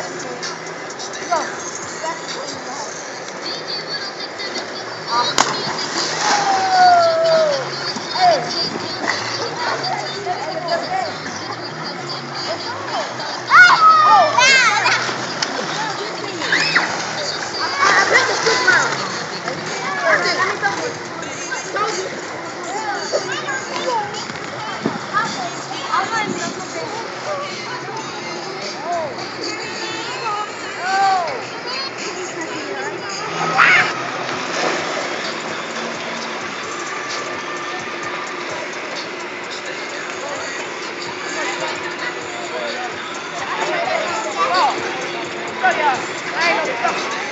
이 렇. Thank you.